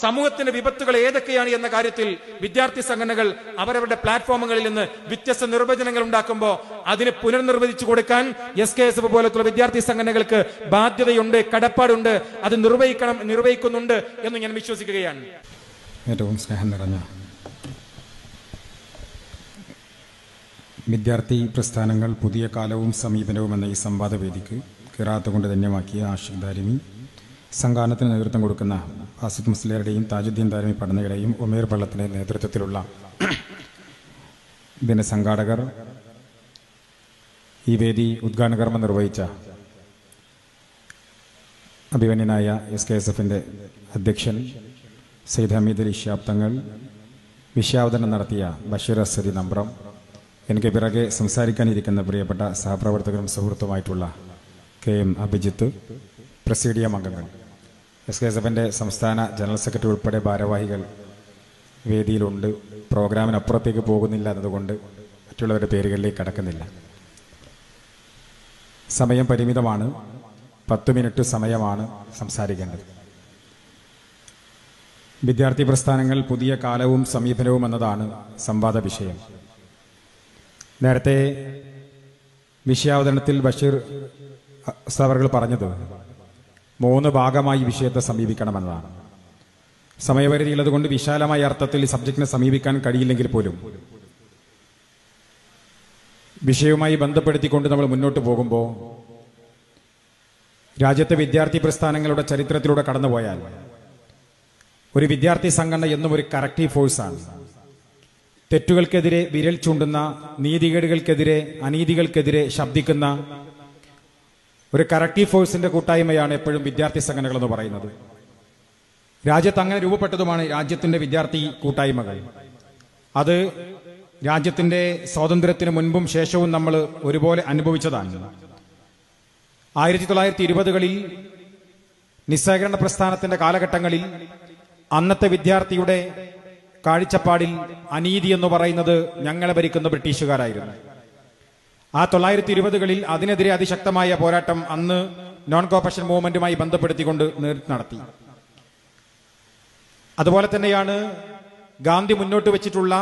സമൂഹത്തിന്റെ വിപത്തുകൾ ഏതൊക്കെയാണ് എന്ന കാര്യത്തിൽ വിദ്യാർത്ഥി സംഘടനകൾ അവരവരുടെ പ്ലാറ്റ്ഫോമുകളിൽ നിന്ന് വ്യത്യസ്ത നിർവചനങ്ങൾ ഉണ്ടാക്കുമ്പോൾ അതിന് പുനർനിർവചിച്ചു കൊടുക്കാൻ എസ് കെ എസ് എഫ് പോലത്തുള്ള വിദ്യാർത്ഥി സംഘടനകൾക്ക് ബാധ്യതയുണ്ട് കടപ്പാടുണ്ട് അത് നിർവഹിക്കണം നിർവഹിക്കുന്നുണ്ട് എന്ന് ഞാൻ വിശ്വസിക്കുകയാണ്. ഏറ്റവും സ്നേഹം നിറഞ്ഞ വിദ്യാർത്ഥി പ്രസ്ഥാനങ്ങൾ പുതിയ കാലവും സമീപനവും എന്ന ഈ സംവാദവേദിക്ക് കിറാത്ത് കൊണ്ട് ധന്യമാക്കിയ ആഷിഖ് ദാരിമി സംഘാനത്തിന് നേതൃത്വം കൊടുക്കുന്ന ആസിദ് മുസ്ലിയാരുടെയും താജുദ്ദീൻ ദാരിമി പഠനയുടെയും ഉമേർ പള്ളത്തിന്റെ നേതൃത്വത്തിലുള്ള ദിന സംഘാടകർ ഈ വേദി ഉദ്ഘാടന കർമ്മം നിർവഹിച്ച അഭിമന്യനായ എസ് കെ എസ് എഫിന്റെ അധ്യക്ഷൻ സെയ്ദ് ഹമീദ് അലി തങ്ങൾ വിഷയാവതരണം നടത്തിയ ബഷീർ അസരി നമ്പ്രം എനിക്ക് പിറകെ സംസാരിക്കാനിരിക്കുന്ന പ്രിയപ്പെട്ട സഹപ്രവർത്തകരും സുഹൃത്തുമായിട്ടുള്ള കെ എം അഭിജിത്ത് പ്രസീഡിയം അംഗങ്ങൾ. എസ് കെ എസ് എഫിന്റെ സംസ്ഥാന ജനറൽ സെക്രട്ടറി ഉൾപ്പെടെ ഭാരവാഹികൾ വേദിയിലുണ്ട്. പ്രോഗ്രാമിനപ്പുറത്തേക്ക് പോകുന്നില്ല എന്നതുകൊണ്ട് മറ്റുള്ളവരുടെ പേരുകളിലേക്ക് കടക്കുന്നില്ല. സമയം പരിമിതമാണ്. പത്ത് മിനിറ്റ് സമയമാണ് സംസാരിക്കേണ്ടത്. വിദ്യാർത്ഥി പ്രസ്ഥാനങ്ങൾ പുതിയ കാലവും സമീപനവും എന്നതാണ് സംവാദ വിഷയം. നേരത്തെ വിഷയാവതരണത്തിൽ ബഷീർ സവർകൾ പറഞ്ഞത് മൂന്ന് ഭാഗമായി വിഷയത്തെ സമീപിക്കണമെന്നതാണ് സമയപരിധി ഉള്ളതുകൊണ്ട് വിശാലമായ അർത്ഥത്തിൽ സബ്ജക്റ്റിനെ സമീപിക്കാൻ കഴിയില്ലെങ്കിൽ പോലും. വിഷയവുമായി ബന്ധപ്പെടുത്തിക്കൊണ്ട് നമ്മൾ മുന്നോട്ട് പോകുമ്പോൾ രാജ്യത്തെ വിദ്യാർത്ഥി പ്രസ്ഥാനങ്ങളുടെ ചരിത്രത്തിലൂടെ കടന്നുപോയാൽ ഒരു വിദ്യാർത്ഥി സംഘടന എന്നും ഒരു കറക്റ്റീവ് ഫോഴ്സാണ് തെറ്റുകൾക്കെതിരെ വിരൽ ചൂണ്ടുന്ന നീതികേടുകൾക്കെതിരെ അനീതികൾക്കെതിരെ ശബ്ദിക്കുന്ന ഒരു കറക്റ്റീവ് ഫോഴ്സിന്റെ കൂട്ടായ്മയാണ് എപ്പോഴും വിദ്യാർത്ഥി സംഘടനകൾ എന്ന് പറയുന്നത്. രാജ്യത്ത് അങ്ങനെ രൂപപ്പെട്ടതുമാണ് രാജ്യത്തിന്റെ വിദ്യാർത്ഥി കൂട്ടായ്മകൾ. അത് രാജ്യത്തിന്റെ സ്വാതന്ത്ര്യത്തിന് മുൻപും ശേഷവും നമ്മൾ ഒരുപോലെ അനുഭവിച്ചതാണ്. ആയിരത്തി തൊള്ളായിരത്തി ഇരുപതുകളിൽ നിസ്സഹകരണ പ്രസ്ഥാനത്തിന്റെ കാലഘട്ടങ്ങളിൽ അന്നത്തെ വിദ്യാർത്ഥിയുടെ കാഴ്ചപ്പാടിൽ അനീതി എന്ന് പറയുന്നത് ഞങ്ങളെ ഭരിക്കുന്ന ബ്രിട്ടീഷുകാരായിരുന്നു. ആ തൊള്ളായിരത്തി ഇരുപതുകളിൽ അതിനെതിരെ അതിശക്തമായ പോരാട്ടം അന്ന് നോൺ കോപ്പറേഷൻ മൂവ്മെന്റുമായി ബന്ധപ്പെടുത്തിക്കൊണ്ട് നടത്തി. അതുപോലെ തന്നെയാണ് ഗാന്ധി മുന്നോട്ട് വെച്ചിട്ടുള്ള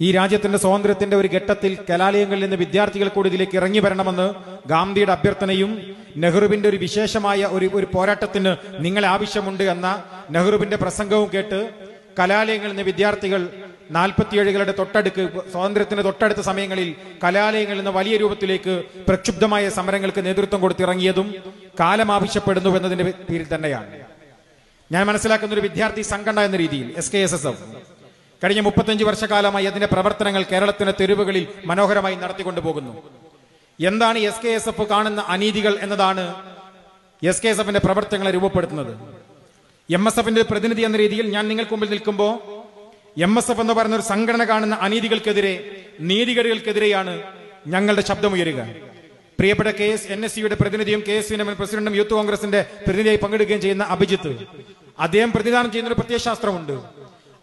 ഈ രാജ്യത്തിന്റെ സ്വാതന്ത്ര്യത്തിന്റെ ഒരു ഘട്ടത്തിൽ കലാലയങ്ങളിൽ നിന്ന് വിദ്യാർത്ഥികൾ കൂടി ഇതിലേക്ക് ഇറങ്ങി വരണമെന്ന് ഗാന്ധിയുടെ അഭ്യർത്ഥനയും നെഹ്റുവിന്റെ ഒരു വിശേഷമായ ഒരു ഒരു പോരാട്ടത്തിന് നിങ്ങളെ ആവശ്യമുണ്ട് എന്ന നെഹ്റുവിന്റെ പ്രസംഗവും കേട്ട് കലാലയങ്ങളിൽ നിന്ന് വിദ്യാർത്ഥികൾ നാൽപ്പത്തിയേഴുകളുടെ തൊട്ടടുക്ക് സ്വാതന്ത്ര്യത്തിന്റെ തൊട്ടടുത്ത സമയങ്ങളിൽ കലാലയങ്ങളിൽ നിന്ന് വലിയ രൂപത്തിലേക്ക് പ്രക്ഷുബ്ധമായ സമരങ്ങൾക്ക് നേതൃത്വം കൊടുത്തിറങ്ങിയതും കാലം ആവശ്യപ്പെടുന്നു എന്നതിന്റെ പേരിൽ തന്നെയാണ്. ഞാൻ മനസ്സിലാക്കുന്ന ഒരു വിദ്യാർത്ഥി സംഘടന എന്ന രീതിയിൽ S K S S F കഴിഞ്ഞ മുപ്പത്തഞ്ച് വർഷക്കാലമായി അതിന്റെ പ്രവർത്തനങ്ങൾ കേരളത്തിന്റെ തെരുവുകളിൽ മനോഹരമായി നടത്തിക്കൊണ്ടു പോകുന്നു. എന്താണ് എസ് കെ എസ് എഫ് കാണുന്ന അനീതികൾ എന്നതാണ് എസ് കെ എസ് എഫിന്റെ പ്രവർത്തനങ്ങളെ രൂപപ്പെടുത്തുന്നത്? എം എസ് എഫിന്റെ പ്രതിനിധി എന്ന രീതിയിൽ ഞാൻ നിങ്ങൾക്ക് മുമ്പിൽ നിൽക്കുമ്പോൾ എം എസ് എഫ് എന്ന് പറയുന്ന ഒരു സംഘടന കാണുന്ന അനീതികൾക്കെതിരെ നീതികേടുകൾക്കെതിരെയാണ് ഞങ്ങളുടെ ശബ്ദമുയരുക. പ്രിയപ്പെട്ട കെ എസ് എൻ എസ് സിയുടെ പ്രതിനിധിയും കെ എസ് സിന്റെ പ്രസിഡന്റും യൂത്ത് കോൺഗ്രസിന്റെ പ്രതിനിധിയായി പങ്കെടുക്കുകയും ചെയ്യുന്ന അഭിജിത്ത് അദ്ദേഹം പ്രതിദാനം ചെയ്യുന്ന ഒരു പ്രത്യയശാസ്ത്രമുണ്ട്.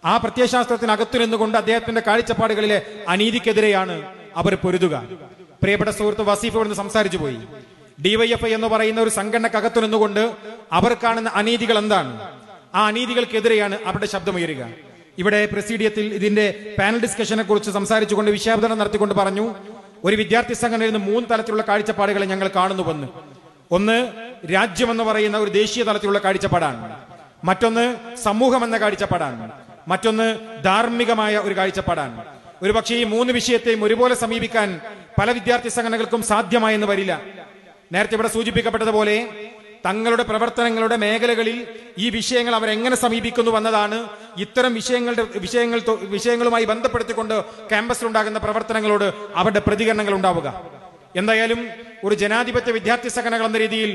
ആ പ്രത്യയശാസ്ത്രത്തിനകത്തു നിന്നുകൊണ്ട് അദ്ദേഹത്തിന്റെ കാഴ്ചപ്പാടുകളിലെ അനീതിക്കെതിരെയാണ് അവർ പൊരുതുക. പ്രിയപ്പെട്ട സുഹൃത്ത് വസീഫ് ഇവിടുന്ന് സംസാരിച്ചു പോയി. ഡിവൈഎഫ്ഐ എന്ന് പറയുന്ന ഒരു സംഘടനക്കകത്തു നിന്നുകൊണ്ട് അവർ കാണുന്ന അനീതികൾ എന്താണ്? ആ അനീതികൾക്കെതിരെയാണ് അവരുടെ ശബ്ദമുയരുക. ഇവിടെ പ്രസീഡിയത്തിൽ ഇതിന്റെ പാനൽ ഡിസ്കഷനെ കുറിച്ച് സംസാരിച്ചുകൊണ്ട് വിശാപനം നടത്തിക്കൊണ്ട് പറഞ്ഞു. ഒരു വിദ്യാർത്ഥി സംഘടനയിൽ നിന്ന് മൂന്ന് തലത്തിലുള്ള കാഴ്ചപ്പാടുകളെ ഞങ്ങൾ കാണുന്നുവെന്ന് ഒന്ന് രാജ്യം എന്ന് പറയുന്ന ഒരു ദേശീയ തലത്തിലുള്ള കാഴ്ചപ്പാടാണ്. മറ്റൊന്ന് സമൂഹം എന്ന കാഴ്ചപ്പാടാണ്. മറ്റൊന്ന് ധാർമ്മികമായ ഒരു കാഴ്ചപ്പാടാണ്. ഒരുപക്ഷെ ഈ മൂന്ന് വിഷയത്തെയും ഒരുപോലെ സമീപിക്കാൻ പല വിദ്യാർത്ഥി സംഘടനകൾക്കും സാധ്യമായെന്ന് വരില്ല. നേരത്തെ ഇവിടെ സൂചിപ്പിക്കപ്പെട്ടതുപോലെ തങ്ങളുടെ പ്രവർത്തനങ്ങളുടെ മേഖലകളിൽ ഈ വിഷയങ്ങൾ അവരെങ്ങനെ സമീപിക്കുന്നു വന്നതാണ് ഇത്തരം വിഷയങ്ങളുടെ വിഷയങ്ങൾ വിഷയങ്ങളുമായി ബന്ധപ്പെടുത്തിക്കൊണ്ട് ക്യാമ്പസിലുണ്ടാകുന്ന പ്രവർത്തനങ്ങളോട് അവരുടെ പ്രതികരണങ്ങൾ ഉണ്ടാവുക. എന്തായാലും ഒരു ജനാധിപത്യ വിദ്യാർത്ഥി സംഘടനകൾ എന്ന രീതിയിൽ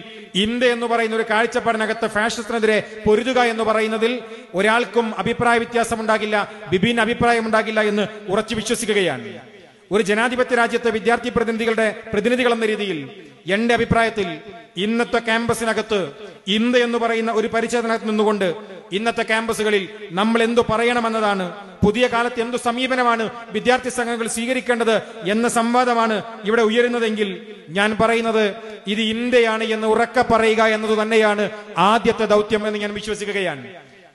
ഇന്ത്യ എന്ന് പറയുന്ന ഒരു കാഴ്ചപ്പാടിനകത്ത് ഫാഷിസത്തിനെതിരെ പൊരുതുക എന്ന് പറയുന്നതിൽ ഒരാൾക്കും അഭിപ്രായ വ്യത്യാസം ഉണ്ടാകില്ല വിഭിന്ന അഭിപ്രായം ഉണ്ടാകില്ല എന്ന് ഉറച്ചു വിശ്വസിക്കുകയാണ്. ഒരു ജനാധിപത്യ രാജ്യത്തെ വിദ്യാർത്ഥി പ്രതിനിധികളുടെ പ്രതിനിധികൾ എന്ന രീതിയിൽ എന്റെ അഭിപ്രായത്തിൽ ഇന്നത്തെ ക്യാമ്പസിനകത്ത് ഇന്ത്യ എന്ന് പറയുന്ന ഒരു പരിച്ഛേദനകത്ത് നിന്നുകൊണ്ട് ഇന്നത്തെ ക്യാമ്പസുകളിൽ നമ്മൾ എന്തു പറയണമെന്നതാണ് പുതിയ കാലത്ത് എന്തു സമീപനമാണ് വിദ്യാർത്ഥി സംഘങ്ങൾ സ്വീകരിക്കേണ്ടത് എന്ന സംവാദമാണ് ഇവിടെ ഉയരുന്നതെങ്കിൽ ഞാൻ പറയുന്നത് ഇത് ഇന്ത്യയാണ് എന്ന് ഉറക്കെ പറയുക എന്നത് തന്നെയാണ് ആദ്യത്തെ ദൗത്യം എന്ന് ഞാൻ വിശ്വസിക്കുകയാണ്.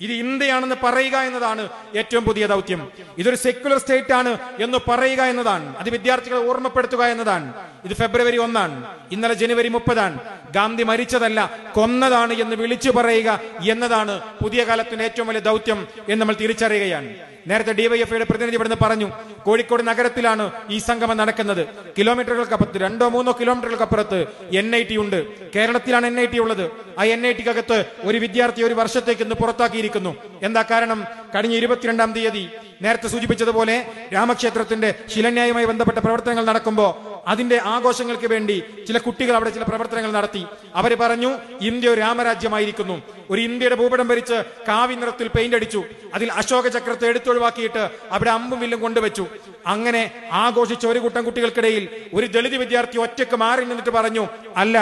ഇത് ഇന്ത്യയാണെന്ന് പറയുക എന്നതാണ് ഏറ്റവും പുതിയ ദൗത്യം. ഇതൊരു സെക്യുലർ സ്റ്റേറ്റ് ആണ് എന്ന് പറയുക എന്നതാണ്. അത് വിദ്യാർത്ഥികളെ ഓർമ്മപ്പെടുത്തുക എന്നതാണ്. ഇത് ഫെബ്രുവരി ഒന്നാണ്. ഇന്നലെ ജനുവരി മുപ്പതാണ്. ഗാന്ധി മരിച്ചതല്ല കൊന്നതാണ് എന്ന് വിളിച്ചു പറയുക എന്നതാണ് പുതിയ കാലത്തിന്റെ ഏറ്റവും വലിയ ദൗത്യം എന്ന് നമ്മൾ തിരിച്ചറിയുകയാണ്. നേരത്തെ ഡിവൈഎഫ്ഐയുടെ പ്രതിനിധി ഇവിടുന്ന് പറഞ്ഞു കോഴിക്കോട് നഗരത്തിലാണ് ഈ സംഗമം നടക്കുന്നത്. കിലോമീറ്ററുകൾക്കപ്പുറത്ത് രണ്ടോ മൂന്നോ കിലോമീറ്ററുകൾക്കപ്പുറത്ത് എൻ ഐ ടി ഉണ്ട്. കേരളത്തിലാണ് എൻ ഐ ടി ഉള്ളത്. ആ എൻ ഐ ടിക്കകത്ത് ഒരു വിദ്യാർത്ഥി ഒരു വർഷത്തേക്ക് ഇന്ന് പുറത്താക്കിയിരിക്കുന്നു. എന്താ കാരണം? കഴിഞ്ഞ ഇരുപത്തിരണ്ടാം തീയതി നേരത്തെ സൂചിപ്പിച്ചതുപോലെ രാമക്ഷേത്രത്തിന്റെ ശിലന്യായവുമായി ബന്ധപ്പെട്ട പ്രവർത്തനങ്ങൾ നടക്കുമ്പോൾ അതിന്റെ ആഘോഷങ്ങൾക്ക് വേണ്ടി ചില കുട്ടികൾ അവിടെ ചില പ്രവർത്തനങ്ങൾ നടത്തി. അവർ പറഞ്ഞു ഇന്ത്യ ഒരു രാമരാജ്യമായിരിക്കുന്നു. ഒരു ഇന്ത്യയുടെ ഭൂപടം ഭരിച്ച് കാവി നിറത്തിൽ പെയിന്റ് അടിച്ചു. അതിൽ അശോക ചക്രത്തെ എടുത്തൊഴിവാക്കിയിട്ട് അവിടെ അമ്പും വില്ലും കൊണ്ടുവച്ചു. അങ്ങനെ ആഘോഷിച്ച ഒരു കൂട്ടം കുട്ടികൾക്കിടയിൽ ഒരു ദളിത് വിദ്യാർത്ഥി ഒറ്റയ്ക്ക് മാറി നിന്നിട്ട് പറഞ്ഞു അല്ല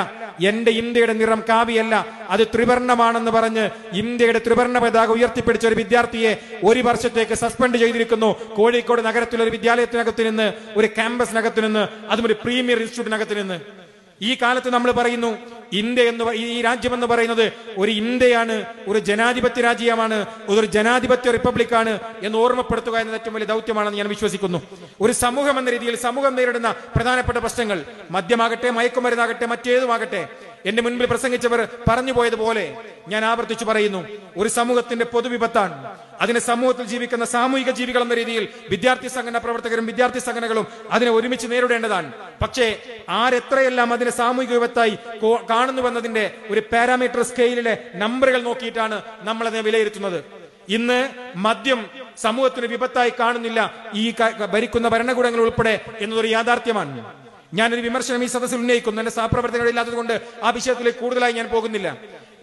എന്റെ ഇന്ത്യയുടെ നിറം കാവിയല്ല അത് ത്രിവർണമാണെന്ന് പറഞ്ഞ് ഇന്ത്യയുടെ ത്രിവർണ പതാക ഉയർത്തിപ്പിടിച്ച ഒരു വിദ്യാർത്ഥിയെ ഒരു വർഷത്തേക്ക് സസ്പെൻഡ് ചെയ്തിരിക്കുന്നു. കോഴിക്കോട് നഗരത്തിലെ ഒരു വിദ്യാലയത്തിനകത്ത് നിന്ന് ഒരു ക്യാമ്പസിനകത്ത് നിന്ന് അതും ഒരു പ്രീമിയർ ഇൻസ്റ്റിറ്റ്യൂട്ടിനകത്ത് നിന്ന്. ഈ കാലത്ത് നമ്മൾ പറയുന്നു ഇന്ത്യ എന്ന് ഈ രാജ്യം എന്ന് പറയുന്നത് ഒരു ഇന്ത്യയാണ് ഒരു ജനാധിപത്യ രാജ്യമാണ് ഒരു ജനാധിപത്യ റിപ്പബ്ലിക്കാണ് എന്ന് ഓർമ്മപ്പെടുത്തുക എന്നത് ഏറ്റവും വലിയ ദൗത്യമാണെന്ന് ഞാൻ വിശ്വസിക്കുന്നു. ഒരു സമൂഹം എന്ന രീതിയിൽ സമൂഹം നേരിടുന്ന പ്രധാനപ്പെട്ട പ്രശ്നങ്ങൾ മദ്യമാകട്ടെ മയക്കുമരുന്നാകട്ടെ മറ്റേതുമാകട്ടെ എന്റെ മുൻപിൽ പ്രസംഗിച്ചവർ പറഞ്ഞു പോയതുപോലെ ഞാൻ ആവർത്തിച്ചു പറയുന്നു. ഒരു സമൂഹത്തിന്റെ പൊതുവിപത്താണ്. അതിനെ സമൂഹത്തിൽ ജീവിക്കുന്ന സാമൂഹിക ജീവികൾ എന്ന രീതിയിൽ വിദ്യാർത്ഥി സംഘടന പ്രവർത്തകരും വിദ്യാർത്ഥി സംഘടനകളും അതിനെ ഒരുമിച്ച് നേരിടേണ്ടതാണ്. പക്ഷേ ആരെത്രയെല്ലാം അതിനെ സാമൂഹിക വിപത്തായി കാണുന്നുവെന്നതിന്റെ ഒരു പാരാമീറ്റർ സ്കെയിലിലെ നമ്പറുകൾ നോക്കിയിട്ടാണ് നമ്മൾ അതിനെ വിലയിരുത്തുന്നത്. ഇന്ന് മദ്യം സമൂഹത്തിന് വിപത്തായി കാണുന്നില്ല ഈ ഭരിക്കുന്ന ഭരണകൂടങ്ങൾ ഉൾപ്പെടെ എന്നതൊരു യാഥാർത്ഥ്യമാണ്. ഞാനൊരു വിമർശനം ഈ സദസ്സിൽ ഉന്നയിക്കുന്നു. എന്റെ സഹപ്രവർത്തകരില്ലാത്തത് കൊണ്ട് ആ വിഷയത്തിലേക്ക് കൂടുതലായി ഞാൻ പോകുന്നില്ല.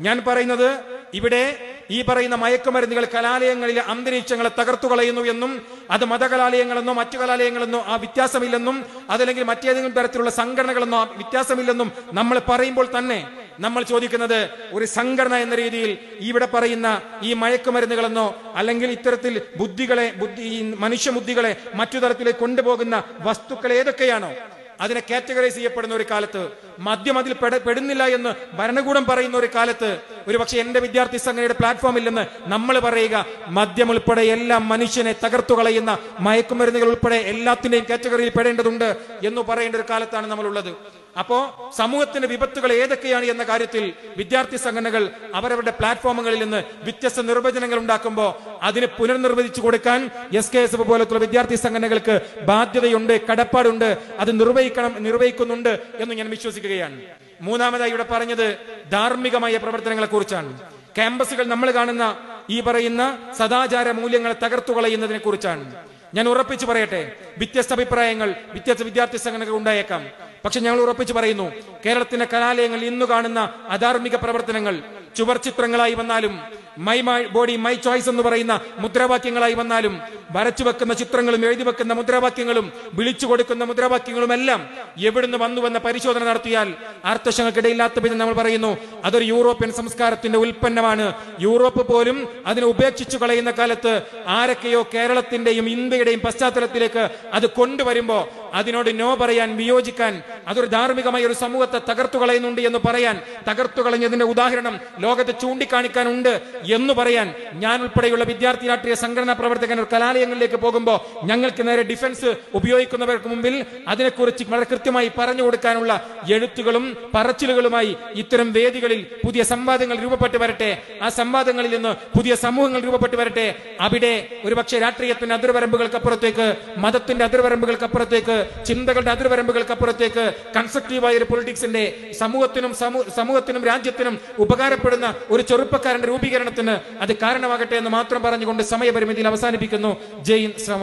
ഞാൻ പറയുന്നത് ഇവിടെ ഈ പറയുന്ന മയക്കുമരുന്നുകൾ കലാലയങ്ങളിലെ അന്തരീക്ഷങ്ങളെ തകർത്തു കളയുന്നു എന്നും അത് മതകലാലയങ്ങളെന്നോ മറ്റു കലാലയങ്ങളെന്നോ ആ വ്യത്യാസമില്ലെന്നും അതല്ലെങ്കിൽ മറ്റേതെങ്കിലും തരത്തിലുള്ള സംഘടനകളെന്നോ വ്യത്യാസമില്ലെന്നും നമ്മൾ പറയുമ്പോൾ തന്നെ നമ്മൾ ചോദിക്കുന്നത് ഒരു സംഘടന എന്ന രീതിയിൽ ഇവിടെ പറയുന്ന ഈ മയക്കുമരുന്നുകളെന്നോ അല്ലെങ്കിൽ ഇത്തരത്തിൽ ബുദ്ധികളെ ബുദ്ധി മനുഷ്യബുദ്ധികളെ മറ്റു തരത്തിലേക്ക് കൊണ്ടുപോകുന്ന വസ്തുക്കൾ ഏതൊക്കെയാണോ അതിനെ കാറ്റഗറൈസ് ചെയ്യപ്പെടുന്ന ഒരു കാലത്ത് മദ്യം അതിൽ പെടുന്നില്ല എന്ന് ഭരണകൂടം പറയുന്ന ഒരു കാലത്ത് ഒരു പക്ഷെ എന്റെ വിദ്യാർത്ഥി സംഘടനയുടെ പ്ലാറ്റ്ഫോം ഇല്ലെന്ന് നമ്മൾ പറയുക മദ്യം ഉൾപ്പെടെ എല്ലാ മനുഷ്യനെ തകർത്തു കളയുന്ന മയക്കുമരുന്നുകൾ ഉൾപ്പെടെ എല്ലാത്തിന്റെയും കാറ്റഗറിയിൽ പെടേണ്ടതുണ്ട് എന്ന് പറയേണ്ട ഒരു കാലത്താണ് നമ്മളുള്ളത്. അപ്പോ സമൂഹത്തിന്റെ വിപത്തുകൾ ഏതൊക്കെയാണ് എന്ന കാര്യത്തിൽ വിദ്യാർത്ഥി സംഘടനകൾ അവരവരുടെ പ്ലാറ്റ്ഫോമുകളിൽ നിന്ന് വ്യത്യസ്ത നിർവചനങ്ങൾ ഉണ്ടാക്കുമ്പോൾ അതിന് പുനർനിർവചിച്ചു കൊടുക്കാൻ എസ് കെ എസ് എഫ് പോലത്തുള്ള വിദ്യാർത്ഥി സംഘടനകൾക്ക് ബാധ്യതയുണ്ട് കടപ്പാടുണ്ട് അത് നിർവഹിക്കണം നിർവഹിക്കുന്നുണ്ട് എന്ന് ഞാൻ വിശ്വസിക്കുകയാണ്. മൂന്നാമതായി ഇവിടെ പറഞ്ഞത് ധാർമ്മികമായ പ്രവർത്തനങ്ങളെ കുറിച്ചാണ്. ക്യാമ്പസുകൾ നമ്മൾ കാണുന്ന ഈ പറയുന്ന സദാചാര മൂല്യങ്ങളെ തകർത്തു കളയുന്നതിനെ കുറിച്ചാണ്. ഞാൻ ഉറപ്പിച്ചു പറയട്ടെ വ്യത്യസ്ത അഭിപ്രായങ്ങൾ വ്യത്യസ്ത വിദ്യാർത്ഥി സംഘടനകൾ ഉണ്ടായേക്കാം. പക്ഷെ ഞങ്ങൾ ഉറപ്പിച്ചു പറയുന്നു കേരളത്തിന്റെ കലാലയങ്ങൾ ഇന്ന് കാണുന്ന അധാർമിക പ്രവർത്തനങ്ങൾ ചുവർ ചിത്രങ്ങളായി വന്നാലും മൈ ബോഡി മൈ ചോയ്സ് എന്ന് പറയുന്ന മുദ്രാവാക്യങ്ങളായി വന്നാലും വരച്ചു വെക്കുന്ന ചിത്രങ്ങളും എഴുതി വെക്കുന്ന മുദ്രാവാക്യങ്ങളും വിളിച്ചു കൊടുക്കുന്ന മുദ്രാവാക്യങ്ങളും എല്ലാം എവിടുന്ന് വന്നുവെന്ന പരിശോധന നടത്തിയാൽ അർത്ഥശങ്ങൾക്കിടയില്ലാത്ത വിധം നമ്മൾ പറയുന്നു അതൊരു യൂറോപ്യൻ സംസ്കാരത്തിന്റെ ഉൽപ്പന്നമാണ്. യൂറോപ്പ് പോലും അതിനെ ഉപേക്ഷിച്ചു കളയുന്ന കാലത്ത് ആരൊക്കെയോ കേരളത്തിന്റെയും ഇന്ത്യയുടെയും പശ്ചാത്തലത്തിലേക്ക് അത് കൊണ്ടുവരുമ്പോ അതിനോട് നോ പറയാൻ വിയോജിക്കാൻ അതൊരു ധാർമ്മികമായ ഒരു സമൂഹത്തെ തകർത്തു കളയുന്നുണ്ട് എന്ന് പറയാൻ തകർത്തു കളഞ്ഞതിന്റെ ഉദാഹരണം ലോകത്തെ ചൂണ്ടിക്കാണിക്കാനുണ്ട് എന്ന് പറയാൻ ഞാൻ ഉൾപ്പെടെയുള്ള വിദ്യാർത്ഥി രാഷ്ട്രീയ സംഘടനാ പ്രവർത്തകർ കലാലയങ്ങളിലേക്ക് പോകുമ്പോൾ ഞങ്ങൾക്ക് നേരെ ഡിഫൻസ് ഉപയോഗിക്കുന്നവർക്ക് മുമ്പിൽ അതിനെക്കുറിച്ച് വളരെ കൃത്യമായി പറഞ്ഞു കൊടുക്കാനുള്ള എഴുത്തുകളും പറച്ചിലുകളുമായി ഇത്തരം വേദികളിൽ പുതിയ സംവാദങ്ങൾ രൂപപ്പെട്ടു വരട്ടെ. ആ സംവാദങ്ങളിൽ നിന്ന് പുതിയ സമൂഹങ്ങൾ രൂപപ്പെട്ടു വരട്ടെ. അവിടെ ഒരുപക്ഷെ രാഷ്ട്രീയത്തിന്റെ അതിർവരമ്പുകൾക്കപ്പുറത്തേക്ക് മതത്തിന്റെ അതിർവരമ്പുകൾക്കപ്പുറത്തേക്ക് ചിന്തകളുടെ അതിർവരമ്പുകൾക്കപ്പുറത്തേക്ക് കൺസ്ട്രക്റ്റീവായ ഒരു പൊളിറ്റിക്സിന്റെ സമൂഹത്തിനും സമൂഹത്തിനും രാജ്യത്തിനും ഉപകാരപ്പെടുന്ന ഒരു ചെറുപ്പക്കാരന്റെ രൂപീകരണത്തിന് അത് കാരണമാകട്ടെ എന്ന് മാത്രം പറഞ്ഞുകൊണ്ട് സമയപരിമിതിയിൽ അവസാനിപ്പിക്കുന്നു. ജയിൻ ശ്രമം